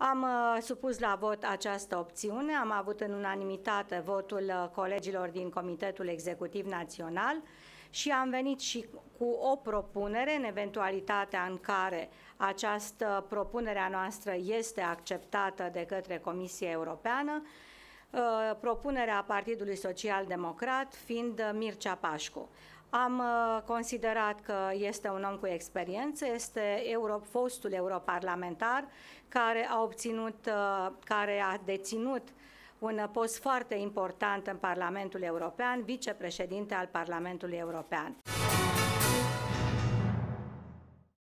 Am uh, supus la vot această opțiune, am avut în unanimitate votul uh, colegilor din Comitetul Executiv Național și am venit și cu o propunere în eventualitatea în care această propunere a noastră este acceptată de către Comisia Europeană, uh, propunerea Partidului Social Democrat fiind Mircea Pașcu. Am uh, considerat că este un om cu experiență, este euro, fostul europarlamentar care a obținut, uh, care a deținut un post foarte important în Parlamentul European, vicepreședinte al Parlamentului European.